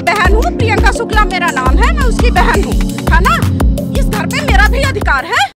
बहन हूँ, प्रियंका शुक्ला मेरा नाम है, मैं उसकी बहन हूँ, है ना? इस घर पे मेरा भी अधिकार है।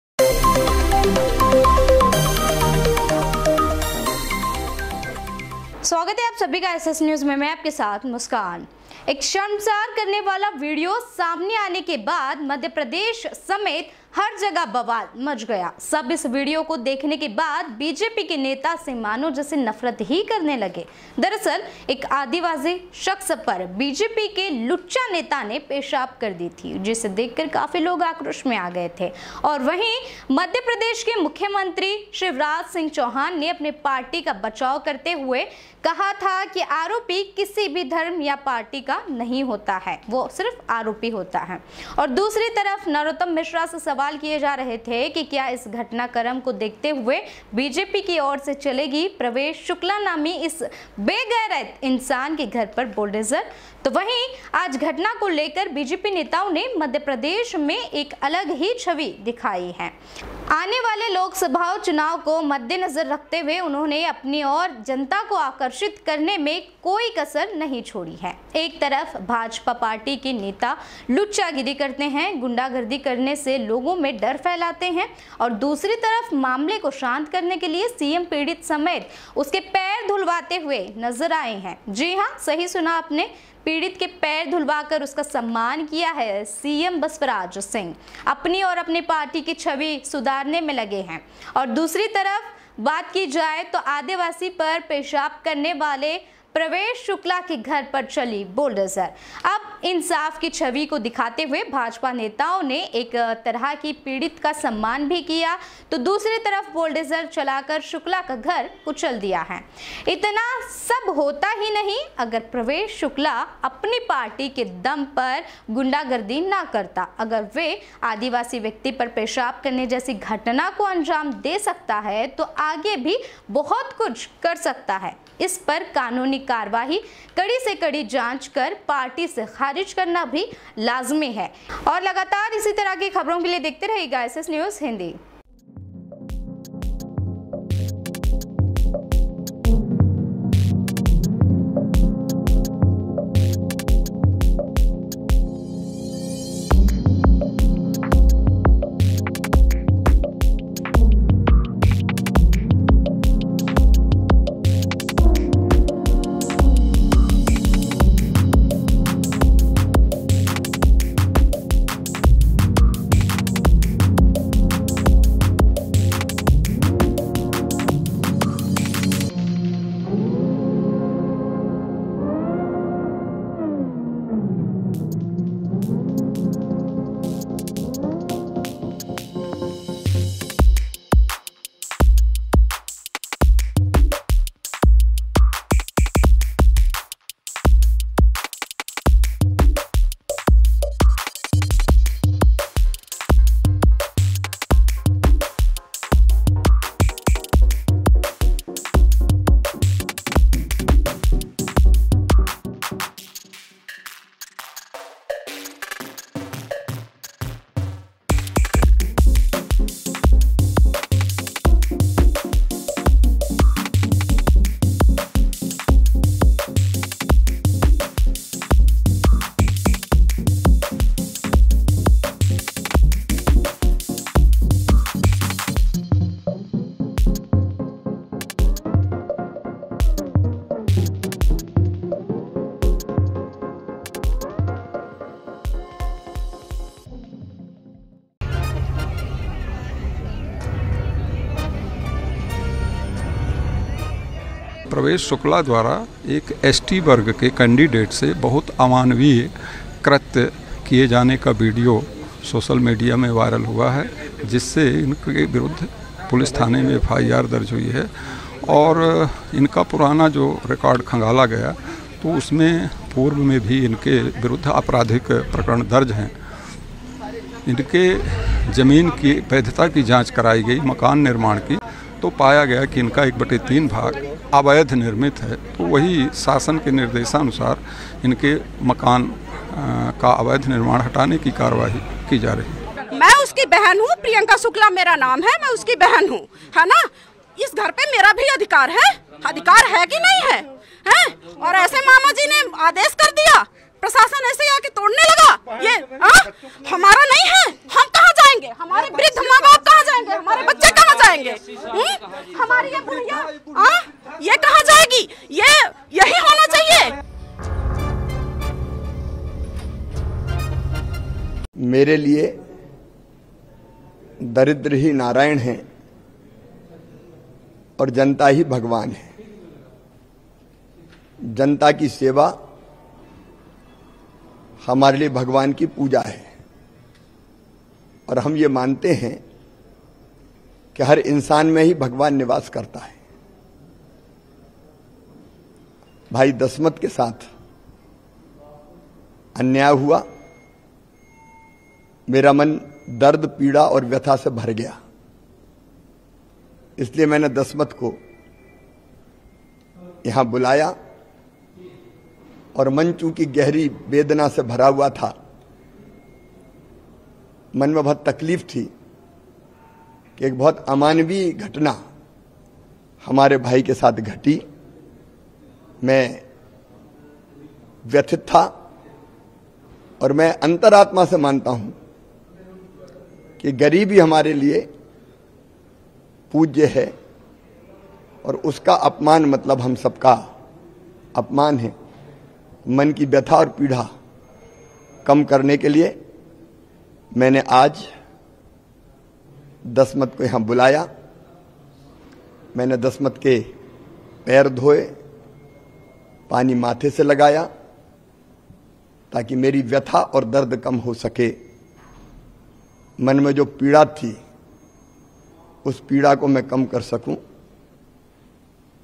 स्वागत है आप सभी का एसएस एस न्यूज़ में, मैं आपके साथ मुस्कान। एक शर्मसार करने वाला वीडियो सामने आने के बाद मध्य प्रदेश समेत हर जगह बवाल मच गया। सब इस वीडियो को देखने के बाद बीजेपी के नेता से मानो जैसे नफरत ही करने लगे। दरअसल, एक आदिवासी शख्स पर बीजेपी के लुच्चा नेता ने पेशाब कर दी थी, जिसे देखकर काफ़ी लोग आक्रोश में आ गए थे। और वहीं मध्य प्रदेश के मुख्यमंत्री शिवराज सिंह चौहान ने अपने पार्टी का बचाव करते हुए कहा था कि आरोपी किसी भी धर्म या पार्टी का नहीं होता है, वो सिर्फ़ आरोपी होता है। और दूसरी तरफ़ नरोत्तम मिश्रा से सवाल किए जा रहे थे कि क्या इस घटनाक्रम को देखते हुए बीजेपी की ओर से चलेगी प्रवेश? शुक्ला नामी इस बेगैरत इंसान के घर पर बुलडोजर। तो वहीं आज घटना को लेकर बीजेपी नेताओं ने मध्य प्रदेश में एक अलग ही छवि दिखाई है। आने वाले लोकसभा चुनाव को मद्देनजर रखते हुए उन्होंने अपनी और जनता को आकर्षित करने में कोई कसर नहीं छोड़ी है। एक तरफ़ भाजपा पार्टी के नेता लुच्चागिरी करते हैं, गुंडागर्दी करने से लोगों में डर फैलाते हैं और दूसरी तरफ़ मामले को शांत करने के लिए सीएम पीड़ित समेत उसके पैर धुलवाते हुए नज़र आए हैं। जी हाँ सही सुना आपने पीड़ित के पैर धुलवाकर उसका सम्मान किया है, सीएम बसवराज सिंह। अपनी और अपनी पार्टी की छवि सुधारने में लगे हैं। और दूसरी तरफ़ बात की जाए तो आदिवासी पर पेशाब करने वाले प्रवेश शुक्ला के घर पर चली बुलडोजर। अब इंसाफ की छवि को दिखाते हुए भाजपा नेताओं ने एक तरह की पीड़ित का सम्मान भी किया तो दूसरी तरफ़ बुलडोजर चलाकर शुक्ला का घर कुचल दिया है। इतना सब होता ही नहीं, अगर प्रवेश शुक्ला अपनी पार्टी के दम पर गुंडागर्दी ना करता, अगर वे आदिवासी व्यक्ति पर पेशाब करने जैसी घटना को अंजाम दे सकता है तो आगे भी बहुत कुछ कर सकता है। इस पर कानूनी कार्रवाई कड़ी से कड़ी जाँच कर पार्टी से खारिज करना भी लाजमी है। और लगातार इसी तरह की खबरों के लिए देखते रहिएगा एस न्यूज़ हिंदी। प्रवेश शुक्ला द्वारा एक एसटी वर्ग के कैंडिडेट से बहुत अमानवीय कृत्य किए जाने का वीडियो सोशल मीडिया में वायरल हुआ है, जिससे इनके विरुद्ध पुलिस थाने में एफआईआर दर्ज हुई है और इनका पुराना जो रिकॉर्ड खंगाला गया तो उसमें पूर्व में भी इनके विरुद्ध आपराधिक प्रकरण दर्ज हैं। इनके ज़मीन की वैधता की जाँच कराई गई, मकान निर्माण की तो पाया गया कि इनका एक बटे तीन भाग अवैध निर्मित है तो वही शासन के निर्देशानुसार इनके मकान का अवैध निर्माण हटाने की कार्रवाई की जा रही है। मैं उसकी बहन हूँ, प्रियंका शुक्ला मेरा नाम है, मैं उसकी बहन हूँ, है ना? इस घर पे मेरा भी अधिकार है। अधिकार है कि नहीं है? हैं? और ऐसे मामा जी ने आदेश कर दिया, प्रशासन ऐसे आके तोड़ने लगा। ये आ? हमारा नहीं है, हम कहाँ जाएँगे? हमारे दरिद्र ही नारायण हैं और जनता ही भगवान है। जनता की सेवा हमारे लिए भगवान की पूजा है। और हम ये मानते हैं कि हर इंसान में ही भगवान निवास करता है। भाई दसमत के साथ अन्याय हुआ, मेरा मन दर्द, पीड़ा और व्यथा से भर गया। इसलिए मैंने दसमत को यहाँ बुलाया और मन चूँकि गहरी वेदना से भरा हुआ था। मन में बहुत तकलीफ़ थी कि एक बहुत अमानवीय घटना हमारे भाई के साथ घटी। मैं व्यथित था और मैं अंतरात्मा से मानता हूँ कि गरीबी हमारे लिए पूज्य है और उसका अपमान मतलब हम सबका अपमान है। मन की व्यथा और पीड़ा कम करने के लिए मैंने आज दसमत को यहाँ बुलाया। मैंने दसमत के पैर धोए, पानी माथे से लगाया ताकि मेरी व्यथा और दर्द कम हो सके। मन में जो पीड़ा थी, उस पीड़ा को मैं कम कर सकूँ।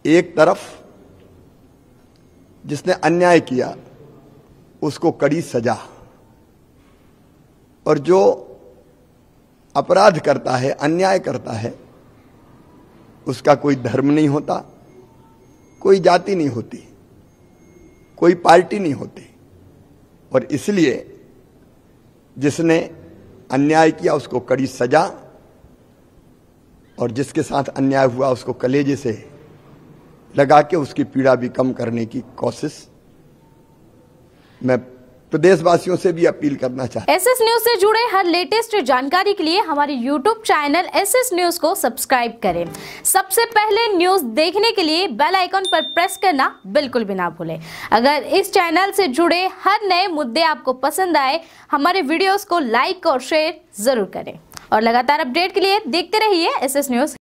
एक तरफ़, जिसने अन्याय किया, उसको कड़ी सजा। और जो अपराध करता है, अन्याय करता है, उसका कोई धर्म नहीं होता, कोई जाति नहीं होती, कोई पार्टी नहीं होती। और इसलिए, जिसने अन्याय किया, उसको कड़ी सजा, और जिसके साथ अन्याय हुआ, उसको कलेजे से लगा के उसकी पीड़ा भी कम करने की कोशिश। मैं प्रदेशवासियों से भी अपील करना चाहता एस एस न्यूज़ से जुड़े हर लेटेस्ट जानकारी के लिए हमारे YouTube channel S S news को सब्सक्राइब करें। सबसे पहले न्यूज़ देखने के लिए बेल आइकन पर प्रेस करना बिल्कुल भी ना भूलें। अगर इस चैनल से जुड़े हर नए मुद्दे आपको पसंद आए, हमारे वीडियोस को लाइक और शेयर ज़रूर करें। और लगातार अपडेट के लिए देखते रहिए एस एस न्यूज़।